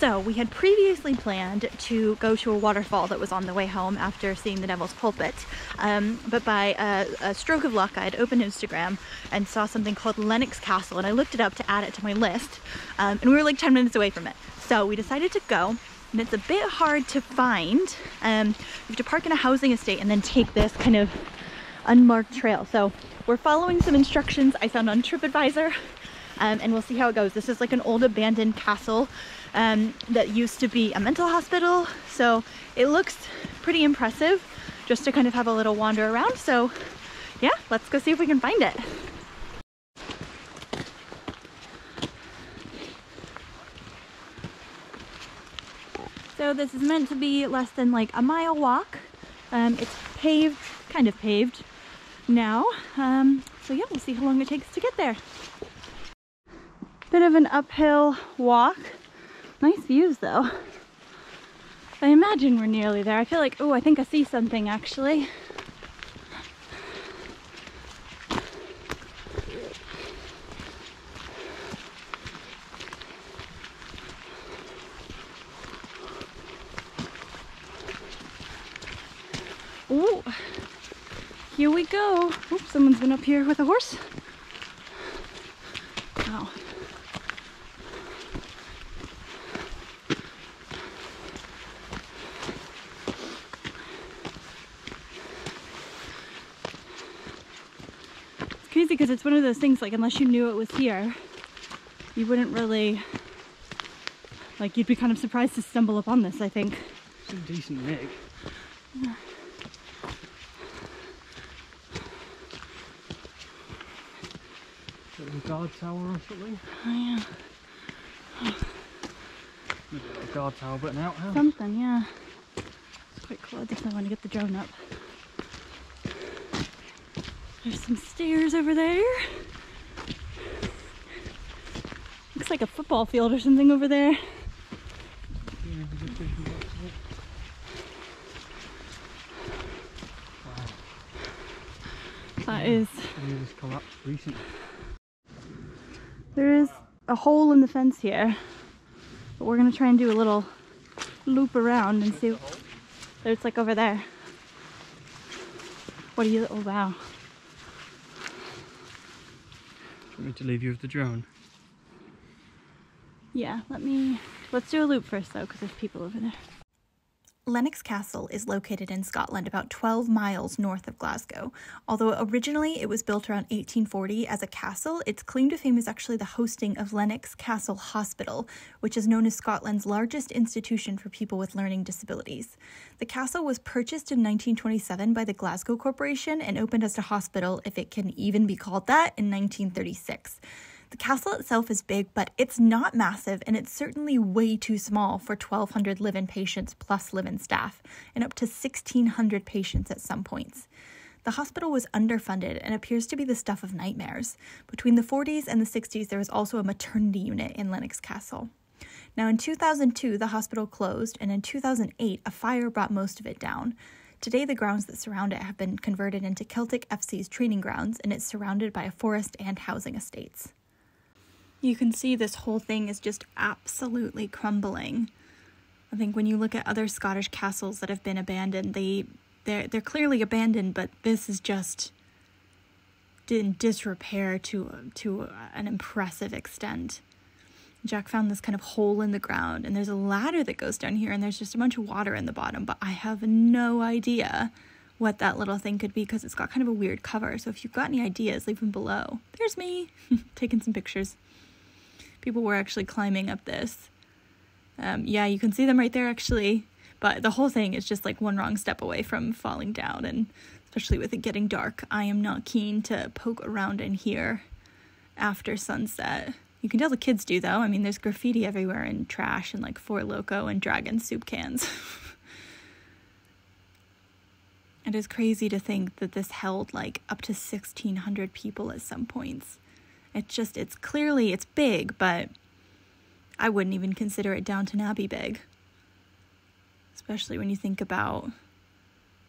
So we had previously planned to go to a waterfall that was on the way home after seeing the Devil's Pulpit. Um, but by a, a, stroke of luck, I had opened Instagram and saw something called Lennox Castle, and I looked it up to add it to my list. Um, and we were like 10 minutes away from it. So we decided to go, and it's a bit hard to find. Um, you have to park in a housing estate and then take this kind of unmarked trail. So we're following some instructions I found on TripAdvisor um, and we'll see how it goes. This is like an old abandoned castle um, that used to be a mental hospital. So it looks pretty impressive just to kind of have a little wander around. So yeah, let's go see if we can find it. So this is meant to be less than like a mile walk. Um, it's paved, kind of paved now. Um, so yeah, we'll see how long it takes to get there. Bit of an uphill walk. Nice views though. I imagine we're nearly there. I feel like, oh, I think I see something actually. Oh, here we go. Oops, someone's been up here with a horse. Wow. crazy because it's one of those things like unless you knew it was here, you wouldn't really like you'd be kind of surprised to stumble upon this, I think. It's a decent rig. Yeah. a guard tower or something? Oh yeah. a guard tower but an outhouse. Something, yeah. It's quite cool. I definitely want to get the drone up. There's some stairs over there. Looks like a football field or something over there. That is. There is a hole in the fence here, but we're gonna try and do a little loop around and see. There's like over there. What are you? Oh wow. Want me to leave you with the drone? Yeah, let me... Let's do a loop first, though, because there's people over there. Lennox Castle is located in Scotland about 12 miles north of Glasgow. Although originally it was built around 1840 as a castle, its claim to fame is actually the hosting of Lennox Castle Hospital, which is known as Scotland's largest institution for people with learning disabilities. The castle was purchased in 1927 by the Glasgow Corporation and opened as a hospital, if it can even be called that, in 1936. The castle itself is big, but it's not massive, and it's certainly way too small for 1,200 live in patients plus live in staff, and up to 1,600 patients at some points. The hospital was underfunded and appears to be the stuff of nightmares. Between the 40s and the 60s, there was also a maternity unit in Lennox Castle. Now, in 2002, the hospital closed, and in 2008, a fire brought most of it down. Today, the grounds that surround it have been converted into Celtic FC's training grounds, and it's surrounded by a forest and housing estates. You can see this whole thing is just absolutely crumbling. I think when you look at other Scottish castles that have been abandoned, they they're they're clearly abandoned, but this is just in disrepair to to an impressive extent. Jack found this kind of hole in the ground, and there's a ladder that goes down here, and there's just a bunch of water in the bottom. But I have no idea what that little thing could be because it's got kind of a weird cover. So if you've got any ideas, leave them below. There's me taking some pictures people were actually climbing up this. Um, yeah, you can see them right there actually, but the whole thing is just like one wrong step away from falling down, and especially with it getting dark, I am not keen to poke around in here after sunset. You can tell the kids do though. I mean, there's graffiti everywhere and trash and like Four Loco and Dragon Soop cans. it is crazy to think that this held like up to 1600 people at some points. It's just, it's clearly, it's big, but I wouldn't even consider it Downton Abbey big. Especially when you think about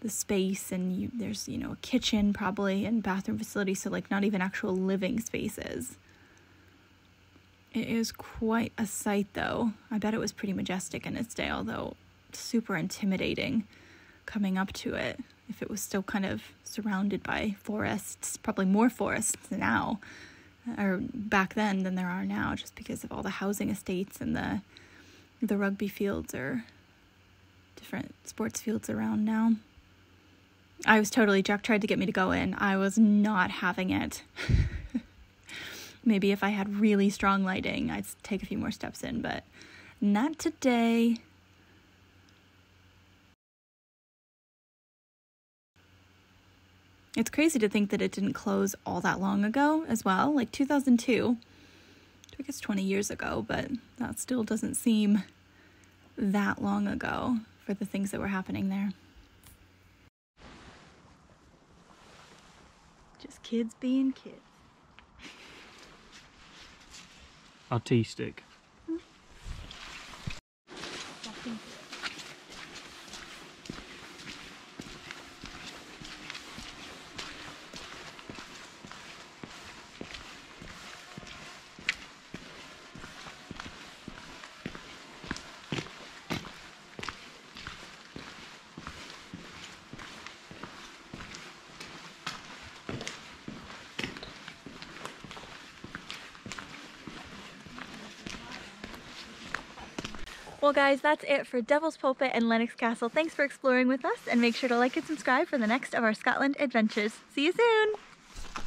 the space and you, there's, you know, a kitchen probably and bathroom facility, so like not even actual living spaces. It is quite a sight, though. I bet it was pretty majestic in its day, although super intimidating coming up to it. If it was still kind of surrounded by forests, probably more forests now, or back then than there are now, just because of all the housing estates and the the rugby fields or different sports fields around now. I was totally Jack tried to get me to go in. I was not having it. Maybe if I had really strong lighting, I'd take a few more steps in, but not today. It's crazy to think that it didn't close all that long ago as well, like 2002. I guess 20 years ago, but that still doesn't seem that long ago for the things that were happening there. Just kids being kids. Artistic. Hmm? Well guys, that's it for Devil's Pulpit and Lennox Castle. Thanks for exploring with us and make sure to like and subscribe for the next of our Scotland adventures. See you soon!